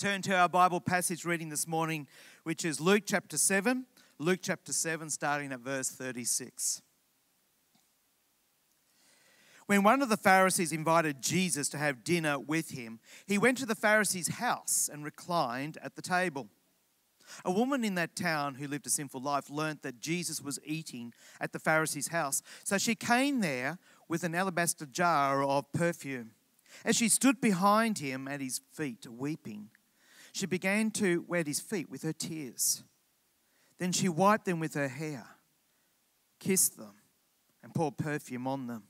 turn to our Bible passage reading this morning, which is Luke chapter 7. Luke chapter 7, starting at verse 36. When one of the Pharisees invited Jesus to have dinner with him, he went to the Pharisee's house and reclined at the table. A woman in that town who lived a sinful life learnt that Jesus was eating at the Pharisee's house. So she came there with an alabaster jar of perfume. As she stood behind him at his feet, weeping, she began to wet his feet with her tears. Then she wiped them with her hair, kissed them, and poured perfume on them.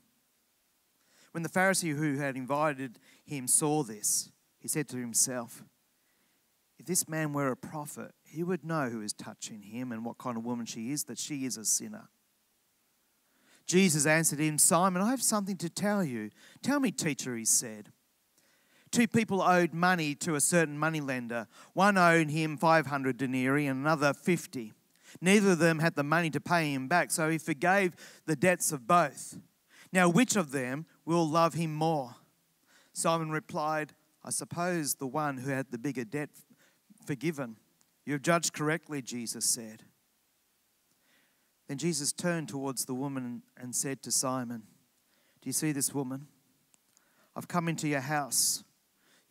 When the Pharisee who had invited him saw this, he said to himself, If this man were a prophet, he would know who is touching him and what kind of woman she is, that she is a sinner. Jesus answered him, Simon, I have something to tell you. Tell me, teacher, he said. Two people owed money to a certain moneylender. One owed him 500 denarii and another 50. Neither of them had the money to pay him back, so he forgave the debts of both. Now, which of them will love him more? Simon replied, I suppose the one who had the bigger debt forgiven. You have judged correctly, Jesus said. Then Jesus turned towards the woman and said to Simon, Do you see this woman? I've come into your house.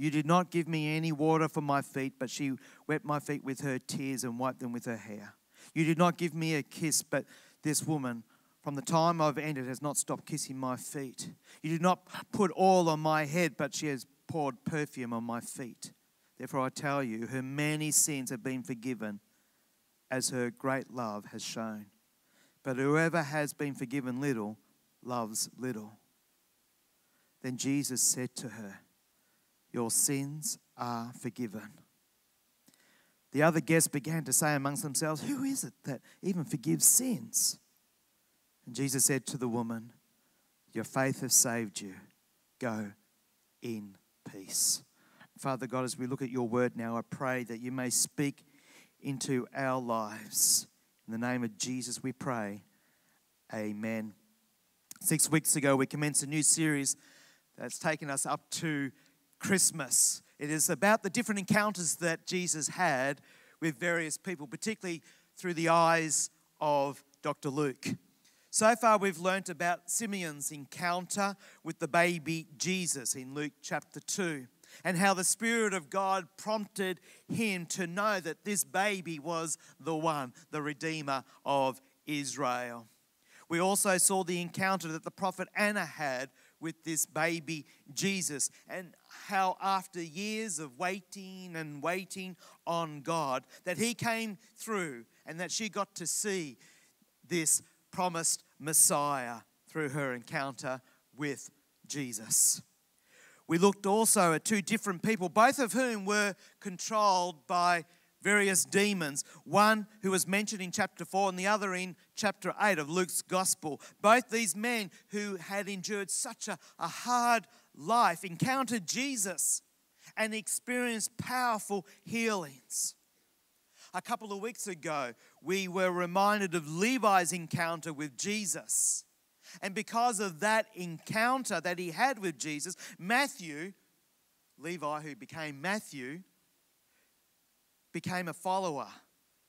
You did not give me any water for my feet, but she wet my feet with her tears and wiped them with her hair. You did not give me a kiss, but this woman, from the time I've entered, has not stopped kissing my feet. You did not put oil on my head, but she has poured perfume on my feet. Therefore, I tell you, her many sins have been forgiven, as her great love has shown. But whoever has been forgiven little loves little. Then Jesus said to her, Your sins are forgiven. The other guests began to say amongst themselves, Who is it that even forgives sins? And Jesus said to the woman, Your faith has saved you. Go in peace. Father God, as we look at your word now, I pray that you may speak into our lives. In the name of Jesus, we pray. Amen. Six weeks ago, we commenced a new series that's taken us up to Christmas. It is about the different encounters that Jesus had with various people, particularly through the eyes of Dr. Luke. So far, we've learnt about Simeon's encounter with the baby Jesus in Luke chapter 2 and how the Spirit of God prompted him to know that this baby was the one, the Redeemer of Israel. We also saw the encounter that the prophet Anna had with this baby Jesus, and how after years of waiting and waiting on God, that he came through and that she got to see this promised Messiah through her encounter with Jesus. We looked also at two different people, both of whom were controlled by various demons. One who was mentioned in chapter 4 and the other in chapter 8 of Luke's gospel. Both these men who had endured such a, a hard life encountered Jesus and experienced powerful healings. A couple of weeks ago, we were reminded of Levi's encounter with Jesus. And because of that encounter that he had with Jesus, Matthew, Levi, who became Matthew, became a follower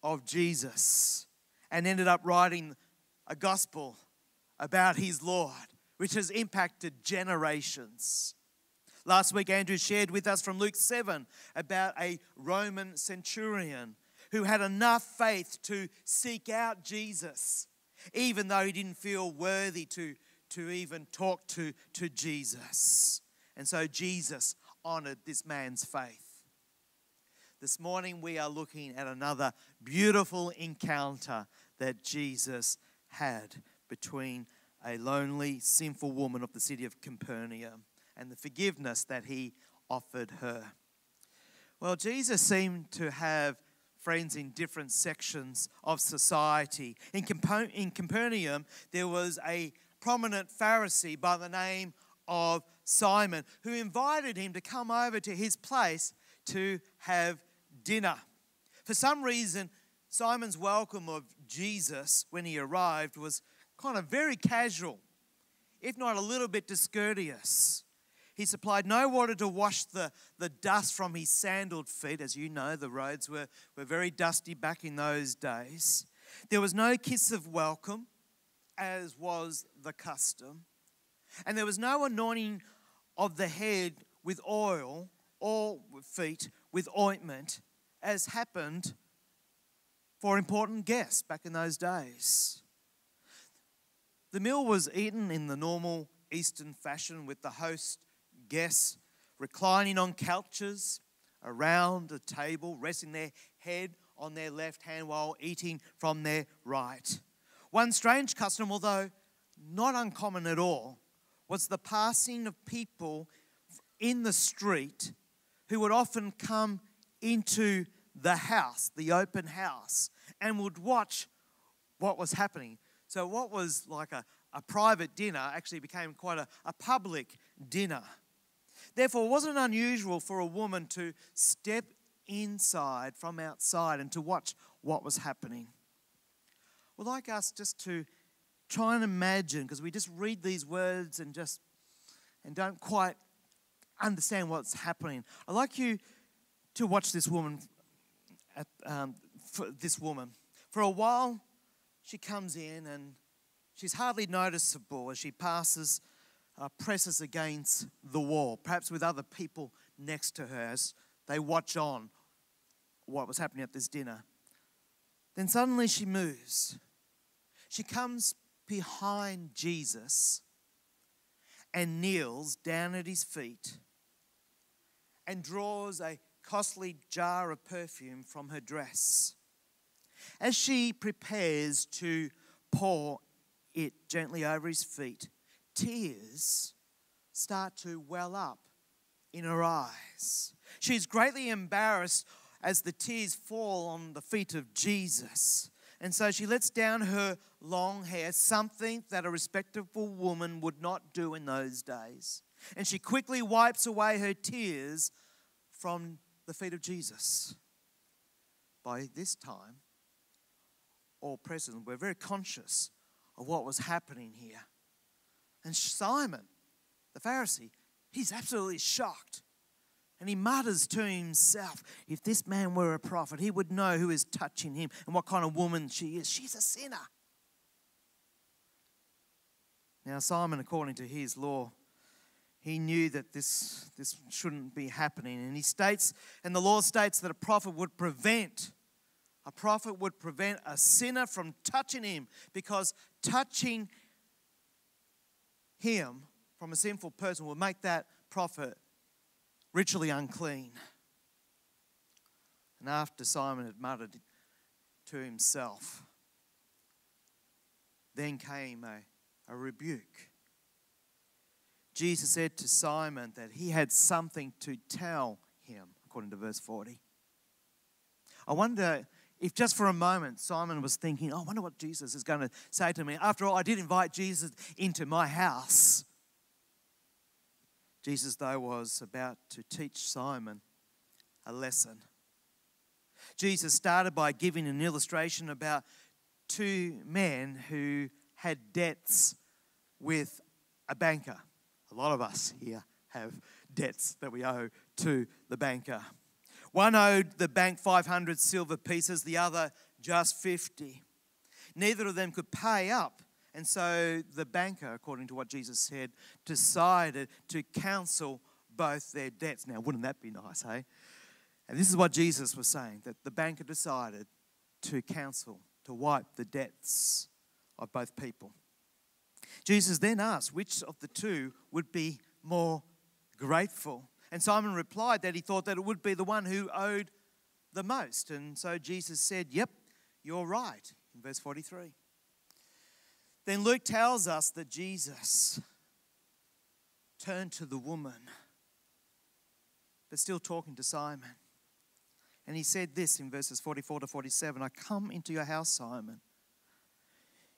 of Jesus and ended up writing a gospel about his Lord, which has impacted generations. Last week, Andrew shared with us from Luke 7 about a Roman centurion who had enough faith to seek out Jesus even though he didn't feel worthy to, to even talk to, to Jesus. And so Jesus honored this man's faith. This morning, we are looking at another beautiful encounter that Jesus had between a lonely, sinful woman of the city of Capernaum and the forgiveness that he offered her. Well, Jesus seemed to have friends in different sections of society. In, in Capernaum, there was a prominent Pharisee by the name of Simon who invited him to come over to his place to have dinner. For some reason, Simon's welcome of Jesus when he arrived was kind of very casual, if not a little bit discourteous. He supplied no water to wash the, the dust from his sandaled feet. As you know, the roads were, were very dusty back in those days. There was no kiss of welcome, as was the custom. And there was no anointing of the head with oil or feet with ointment, as happened for important guests back in those days. The meal was eaten in the normal Eastern fashion with the host guests reclining on couches around a table, resting their head on their left hand while eating from their right. One strange custom, although not uncommon at all, was the passing of people in the street who would often come into the house, the open house, and would watch what was happening. So, what was like a, a private dinner actually became quite a, a public dinner. Therefore, it wasn't unusual for a woman to step inside from outside and to watch what was happening. Well, like us, just to try and imagine, because we just read these words and just and don't quite understand what's happening. I'd like you to watch this woman at, um, this woman. For a while, she comes in and she's hardly noticeable as she passes, uh, presses against the wall, perhaps with other people next to her as they watch on what was happening at this dinner. Then suddenly she moves. She comes behind Jesus and kneels down at his feet and draws a costly jar of perfume from her dress. As she prepares to pour it gently over his feet, tears start to well up in her eyes. She's greatly embarrassed as the tears fall on the feet of Jesus. And so she lets down her long hair, something that a respectable woman would not do in those days. And she quickly wipes away her tears from the feet of Jesus. By this time, all present were very conscious of what was happening here. And Simon, the Pharisee, he's absolutely shocked. And he mutters to himself, if this man were a prophet, he would know who is touching him and what kind of woman she is. She's a sinner. Now, Simon, according to his law, he knew that this, this shouldn't be happening. And he states, and the law states that a prophet would prevent, a prophet would prevent a sinner from touching him because touching him from a sinful person would make that prophet ritually unclean. And after Simon had muttered to himself, then came a, a rebuke Jesus said to Simon that he had something to tell him, according to verse 40. I wonder if just for a moment Simon was thinking, oh, I wonder what Jesus is going to say to me. After all, I did invite Jesus into my house. Jesus, though, was about to teach Simon a lesson. Jesus started by giving an illustration about two men who had debts with a banker. A lot of us here have debts that we owe to the banker. One owed the bank 500 silver pieces, the other just 50. Neither of them could pay up. And so the banker, according to what Jesus said, decided to cancel both their debts. Now, wouldn't that be nice, hey? And this is what Jesus was saying that the banker decided to cancel, to wipe the debts of both people. Jesus then asked which of the two would be more grateful. And Simon replied that he thought that it would be the one who owed the most. And so Jesus said, Yep, you're right, in verse 43. Then Luke tells us that Jesus turned to the woman, but still talking to Simon. And he said this in verses 44 to 47 I come into your house, Simon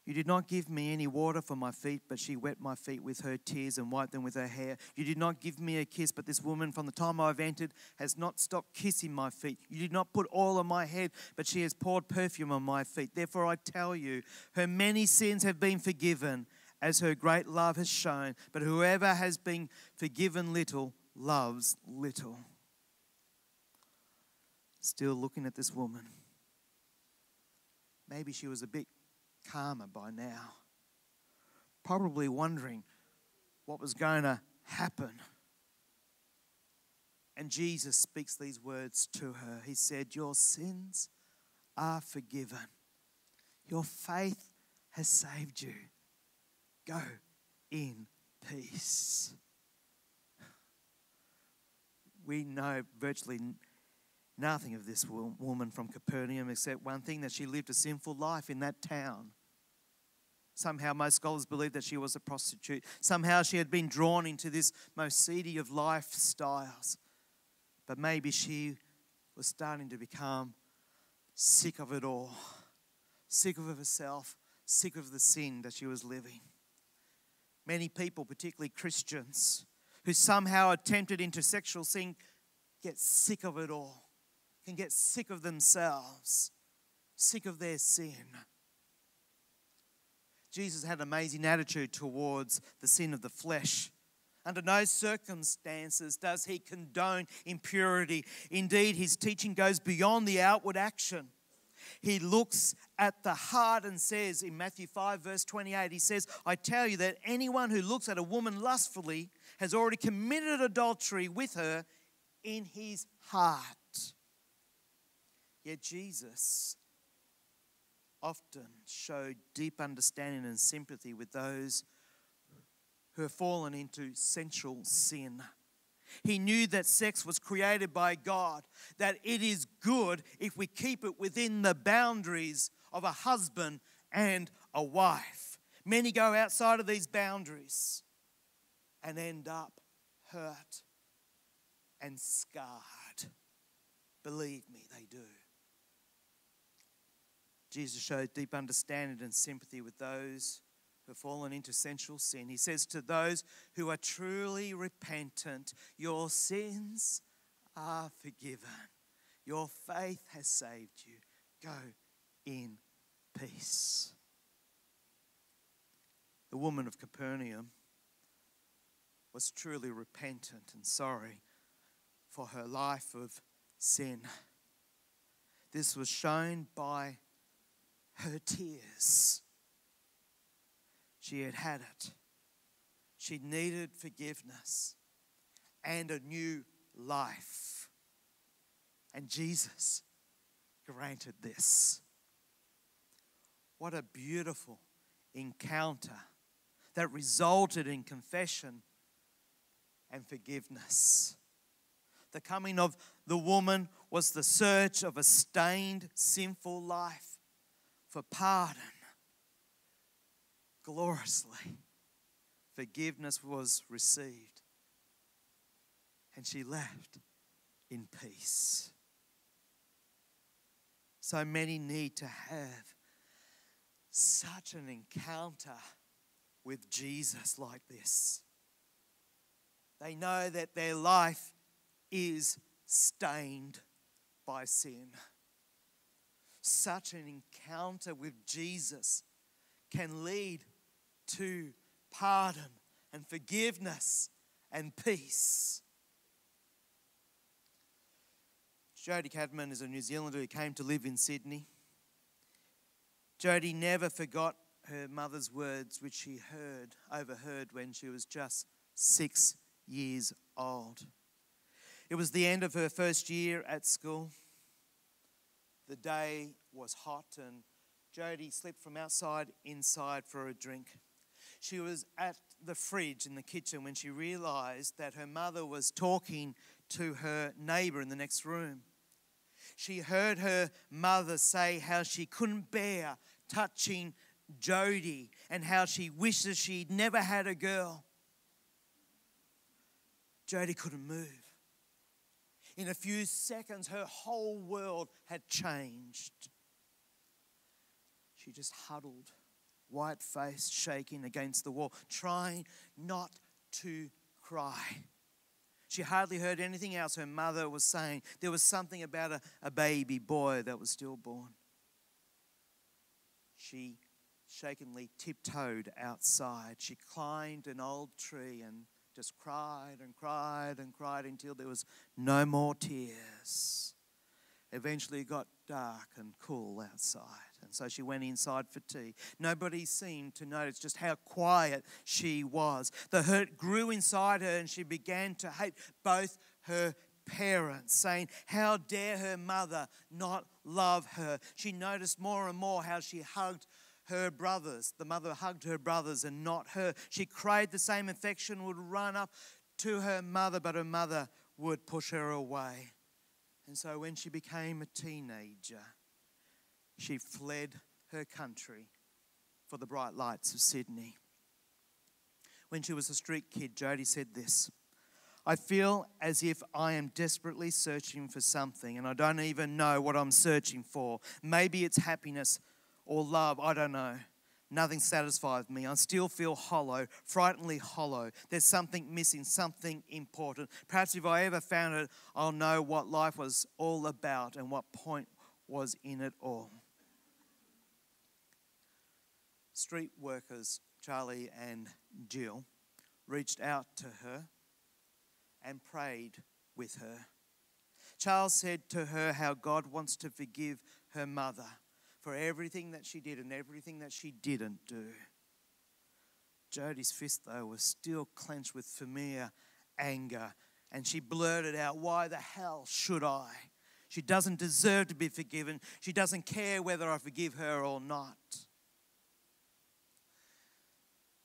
you did not give me any water for my feet, but she wet my feet with her tears and wiped them with her hair. You did not give me a kiss, but this woman from the time I've entered has not stopped kissing my feet. You did not put oil on my head, but she has poured perfume on my feet. Therefore I tell you, her many sins have been forgiven, as her great love has shown. But whoever has been forgiven little loves little. Still looking at this woman. Maybe she was a bit calmer by now, probably wondering what was going to happen. And Jesus speaks these words to her. He said, Your sins are forgiven. Your faith has saved you. Go in peace. We know virtually nothing of this woman from Capernaum except one thing that she lived a sinful life in that town. Somehow, most scholars believe that she was a prostitute. Somehow, she had been drawn into this most seedy of lifestyles. But maybe she was starting to become sick of it all, sick of herself, sick of the sin that she was living. Many people, particularly Christians, who somehow are tempted into sexual sin, get sick of it all, can get sick of themselves, sick of their sin. Jesus had an amazing attitude towards the sin of the flesh. Under no circumstances does he condone impurity. Indeed, his teaching goes beyond the outward action. He looks at the heart and says in Matthew 5, verse 28, he says, I tell you that anyone who looks at a woman lustfully has already committed adultery with her in his heart. Yet Jesus often showed deep understanding and sympathy with those who have fallen into sensual sin. He knew that sex was created by God, that it is good if we keep it within the boundaries of a husband and a wife. Many go outside of these boundaries and end up hurt and scarred. Believe me, they do. Jesus showed deep understanding and sympathy with those who have fallen into sensual sin. He says to those who are truly repentant, Your sins are forgiven. Your faith has saved you. Go in peace. The woman of Capernaum was truly repentant and sorry for her life of sin. This was shown by her tears. She had had it. She needed forgiveness and a new life. And Jesus granted this. What a beautiful encounter that resulted in confession and forgiveness. The coming of the woman was the search of a stained, sinful life for pardon gloriously. Forgiveness was received. And she left in peace. So many need to have such an encounter with Jesus like this. They know that their life is stained by sin. Such an encounter with Jesus can lead to pardon and forgiveness and peace. Jody Cadman is a New Zealander who came to live in Sydney. Jody never forgot her mother's words, which she heard, overheard when she was just six years old. It was the end of her first year at school. The day was hot, and Jody slipped from outside inside for a drink. She was at the fridge in the kitchen when she realized that her mother was talking to her neighbor in the next room. She heard her mother say how she couldn't bear touching Jody and how she wishes she'd never had a girl. Jody couldn't move. In a few seconds, her whole world had changed. She just huddled white face shaking against the wall, trying not to cry. She hardly heard anything else her mother was saying. There was something about a, a baby boy that was stillborn. She shakenly tiptoed outside. She climbed an old tree and just cried and cried and cried until there was no more tears. Eventually, it got dark and cool outside, and so she went inside for tea. Nobody seemed to notice just how quiet she was. The hurt grew inside her, and she began to hate both her parents, saying, How dare her mother not love her? She noticed more and more how she hugged her brothers. The mother hugged her brothers and not her. She craved the same affection, would run up to her mother, but her mother would push her away. And so when she became a teenager, she fled her country for the bright lights of Sydney. When she was a street kid, Jody said this I feel as if I am desperately searching for something and I don't even know what I'm searching for. Maybe it's happiness or love, I don't know. Nothing satisfies me. I still feel hollow, frighteningly hollow. There's something missing, something important. Perhaps if I ever found it, I'll know what life was all about and what point was in it all. Street workers, Charlie and Jill, reached out to her and prayed with her. Charles said to her how God wants to forgive her mother for everything that she did and everything that she didn't do. Jody's fist, though, was still clenched with familiar anger, and she blurted out, Why the hell should I? She doesn't deserve to be forgiven. She doesn't care whether I forgive her or not.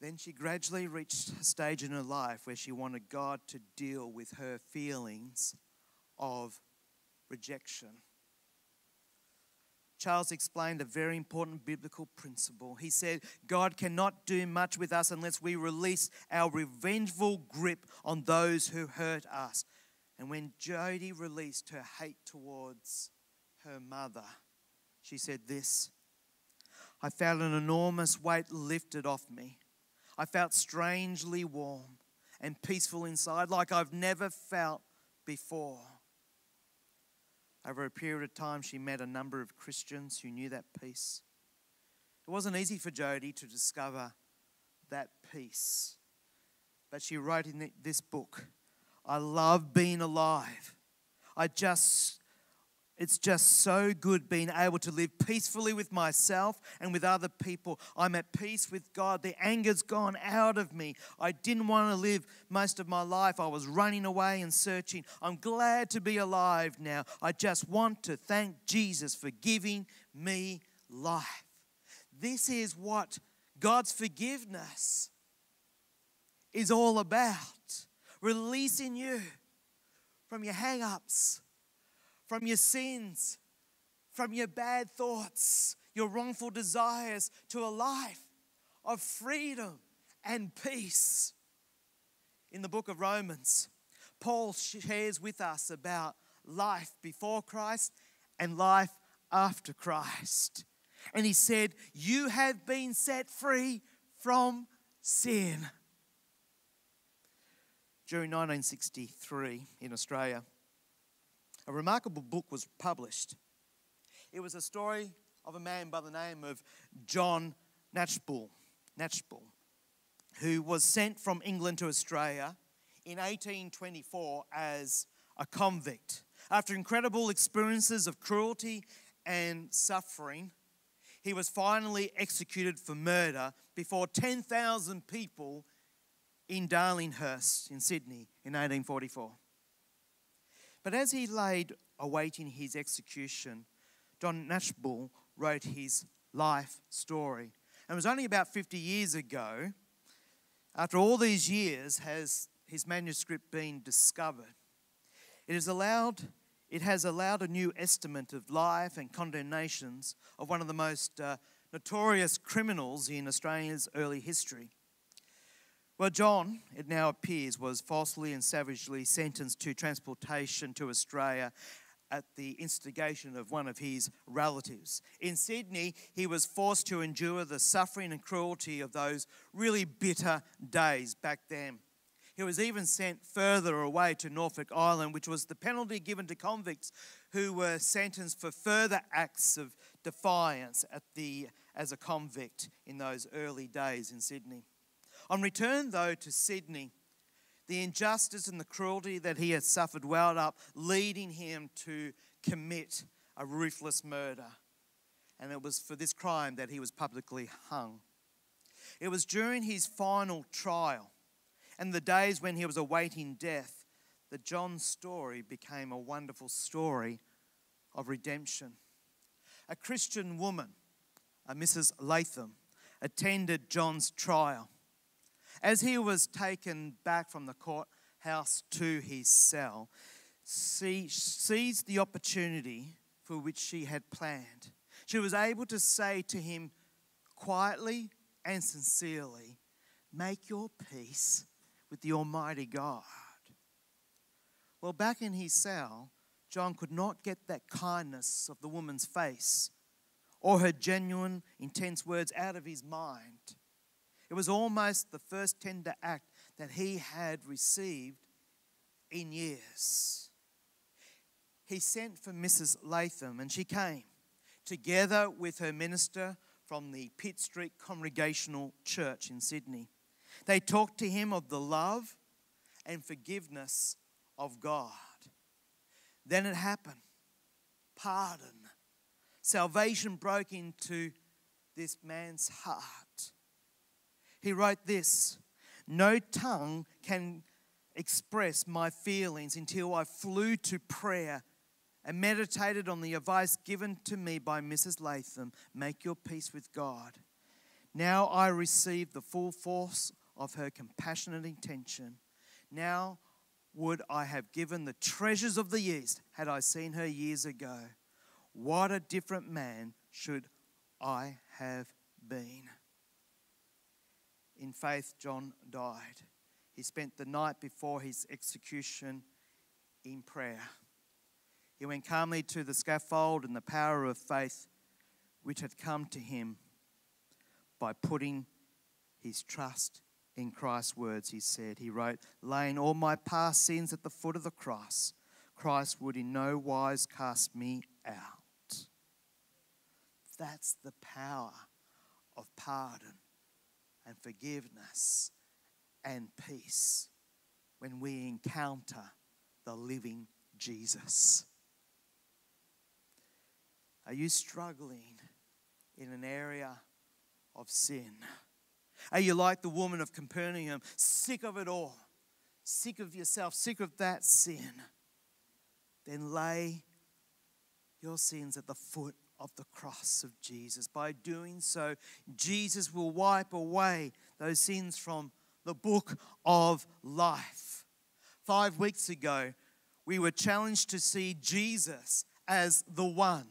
Then she gradually reached a stage in her life where she wanted God to deal with her feelings of rejection. Charles explained a very important biblical principle. He said, God cannot do much with us unless we release our revengeful grip on those who hurt us. And when Jody released her hate towards her mother, she said this I felt an enormous weight lifted off me. I felt strangely warm and peaceful inside, like I've never felt before. Over a period of time, she met a number of Christians who knew that peace. It wasn't easy for Jody to discover that peace, but she wrote in this book I love being alive. I just it's just so good being able to live peacefully with myself and with other people. I'm at peace with God. The anger's gone out of me. I didn't want to live most of my life. I was running away and searching. I'm glad to be alive now. I just want to thank Jesus for giving me life. This is what God's forgiveness is all about releasing you from your hang ups from your sins, from your bad thoughts, your wrongful desires, to a life of freedom and peace. In the book of Romans, Paul shares with us about life before Christ and life after Christ. And he said, You have been set free from sin. During 1963 in Australia, a remarkable book was published. It was a story of a man by the name of John Knatchbull, Knatchbull who was sent from England to Australia in 1824 as a convict. After incredible experiences of cruelty and suffering, he was finally executed for murder before 10,000 people in Darlinghurst in Sydney in 1844. But as he laid awaiting his execution, John Knatchbull wrote his life story. And it was only about 50 years ago, after all these years, has his manuscript been discovered. It has allowed, it has allowed a new estimate of life and condemnations of one of the most uh, notorious criminals in Australia's early history. Well, John, it now appears, was falsely and savagely sentenced to transportation to Australia at the instigation of one of his relatives. In Sydney, he was forced to endure the suffering and cruelty of those really bitter days back then. He was even sent further away to Norfolk Island, which was the penalty given to convicts who were sentenced for further acts of defiance at the as a convict in those early days in Sydney. On return, though, to Sydney, the injustice and the cruelty that he had suffered welled up, leading him to commit a ruthless murder. And it was for this crime that he was publicly hung. It was during his final trial and the days when he was awaiting death that John's story became a wonderful story of redemption. A Christian woman, a Mrs. Latham, attended John's trial. As he was taken back from the courthouse to his cell, she seized the opportunity for which she had planned. She was able to say to him quietly and sincerely, Make your peace with the Almighty God. Well, back in his cell, John could not get that kindness of the woman's face or her genuine, intense words out of his mind. It was almost the first tender act that he had received in years. He sent for Mrs. Latham, and she came together with her minister from the Pitt Street Congregational Church in Sydney. They talked to him of the love and forgiveness of God. Then it happened pardon. Salvation broke into this man's heart. He wrote this No tongue can express my feelings until I flew to prayer and meditated on the advice given to me by Mrs. Latham make your peace with God. Now I receive the full force of her compassionate intention. Now would I have given the treasures of the East had I seen her years ago. What a different man should I have been. In faith, John died. He spent the night before his execution in prayer. He went calmly to the scaffold in the power of faith which had come to him by putting his trust in Christ's words, he said. He wrote, laying all my past sins at the foot of the cross, Christ would in no wise cast me out. That's the power of pardon and forgiveness and peace when we encounter the living Jesus. Are you struggling in an area of sin? Are you like the woman of Capernaum, sick of it all, sick of yourself, sick of that sin? Then lay your sins at the foot of the cross of Jesus. By doing so, Jesus will wipe away those sins from the book of life. Five weeks ago, we were challenged to see Jesus as the one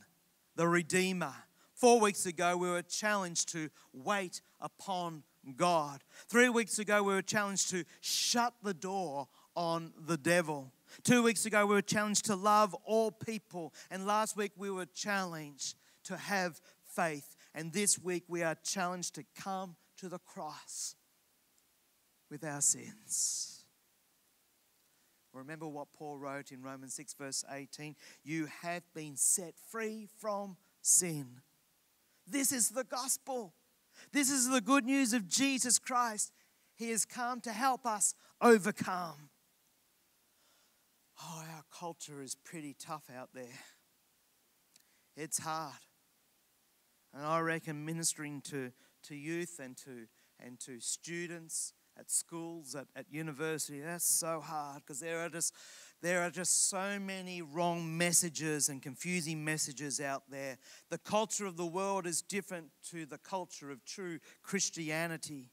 the Redeemer. Four weeks ago, we were challenged to wait upon God. Three weeks ago, we were challenged to shut the door on the devil. Two weeks ago, we were challenged to love all people. And last week, we were challenged to have faith. And this week, we are challenged to come to the cross with our sins. Remember what Paul wrote in Romans 6, verse 18 You have been set free from sin. This is the gospel. This is the good news of Jesus Christ. He has come to help us overcome. Oh, our culture is pretty tough out there. It's hard. And I reckon ministering to, to youth and to, and to students at schools, at, at university. That's so hard because there are just there are just so many wrong messages and confusing messages out there. The culture of the world is different to the culture of true Christianity.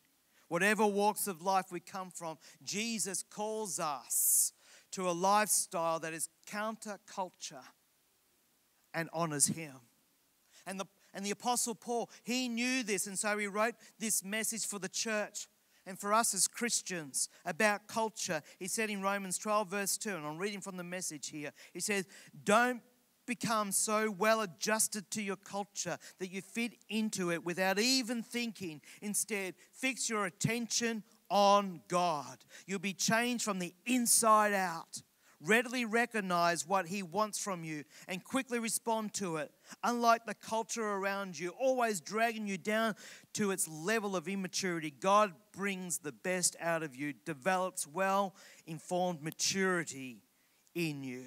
Whatever walks of life we come from, Jesus calls us to a lifestyle that is counterculture and honors Him. And the, and the Apostle Paul, he knew this, and so he wrote this message for the church and for us as Christians about culture. He said in Romans 12, verse 2, and I'm reading from the message here, he says, Don't become so well adjusted to your culture that you fit into it without even thinking. Instead, fix your attention on God. You'll be changed from the inside out. readily recognize what He wants from you and quickly respond to it. Unlike the culture around you, always dragging you down to its level of immaturity, God brings the best out of you, develops well informed maturity in you.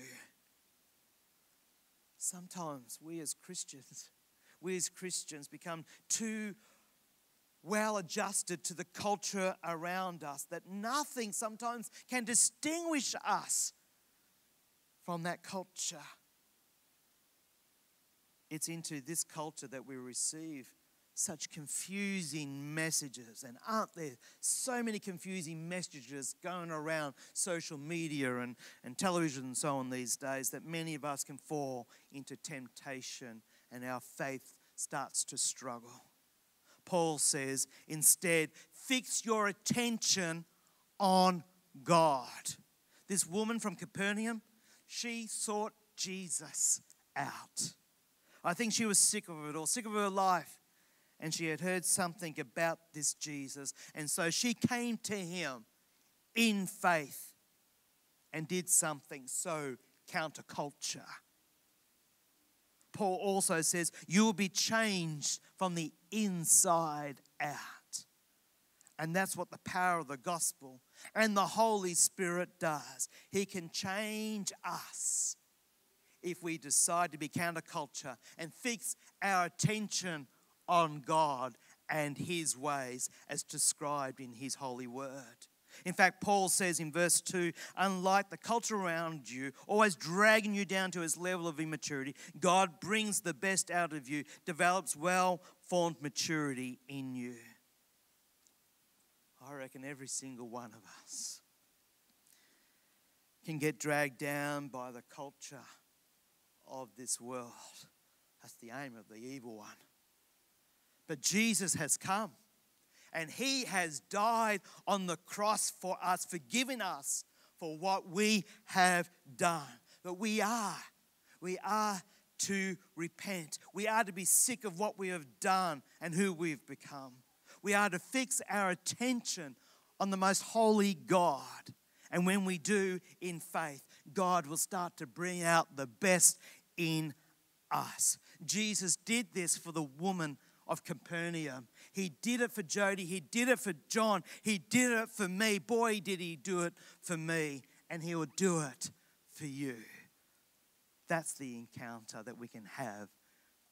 Sometimes we as Christians, we as Christians become too well adjusted to the culture around us that nothing sometimes can distinguish us from that culture. It's into this culture that we receive such confusing messages. And aren't there so many confusing messages going around social media and, and television and so on these days that many of us can fall into temptation and our faith starts to struggle? Paul says, instead, fix your attention on God. This woman from Capernaum, she sought Jesus out. I think she was sick of it all, sick of her life. And she had heard something about this Jesus. And so she came to him in faith and did something so counterculture. Paul also says, You will be changed from the inside out. And that's what the power of the gospel and the Holy Spirit does. He can change us if we decide to be counterculture and fix our attention on God and His ways as described in His holy word. In fact, Paul says in verse 2 unlike the culture around you, always dragging you down to its level of immaturity, God brings the best out of you, develops well formed maturity in you. I reckon every single one of us can get dragged down by the culture of this world. That's the aim of the evil one. But Jesus has come and he has died on the cross for us, forgiving us for what we have done. But we are, we are to repent. We are to be sick of what we have done and who we've become. We are to fix our attention on the most holy God. And when we do in faith, God will start to bring out the best in us. Jesus did this for the woman of Capernaum. He did it for Jody. He did it for John. He did it for me. Boy, did he do it for me. And he will do it for you. That's the encounter that we can have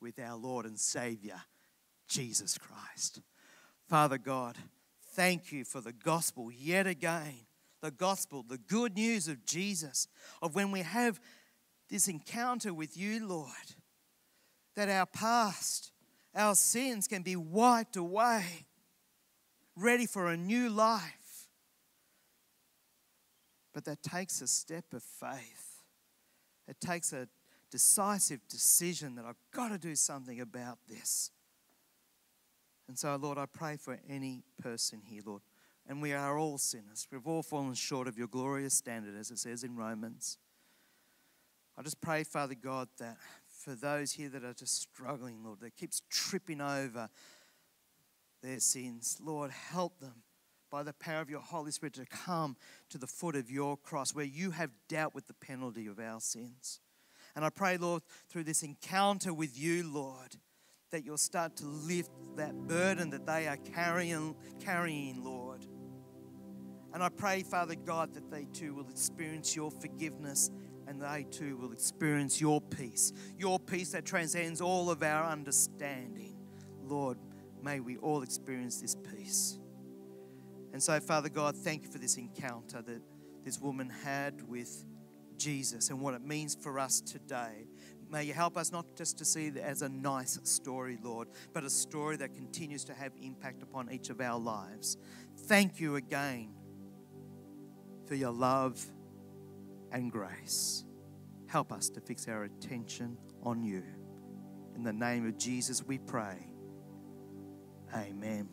with our Lord and Savior, Jesus Christ. Father God, thank you for the gospel yet again. The gospel, the good news of Jesus, of when we have this encounter with you, Lord, that our past, our sins can be wiped away, ready for a new life. But that takes a step of faith. It takes a decisive decision that I've got to do something about this. And so, Lord, I pray for any person here, Lord. And we are all sinners. We've all fallen short of your glorious standard, as it says in Romans. I just pray, Father God, that for those here that are just struggling, Lord, that keeps tripping over their sins. Lord, help them by the power of your Holy Spirit to come to the foot of your cross where you have dealt with the penalty of our sins. And I pray, Lord, through this encounter with you, Lord, that you'll start to lift that burden that they are carrying, carrying, Lord. And I pray, Father God, that they too will experience your forgiveness and they too will experience your peace, your peace that transcends all of our understanding. Lord, may we all experience this peace. And so, Father God, thank you for this encounter that this woman had with Jesus and what it means for us today. May you help us not just to see it as a nice story, Lord, but a story that continues to have impact upon each of our lives. Thank you again for your love and grace. Help us to fix our attention on you. In the name of Jesus, we pray. Amen.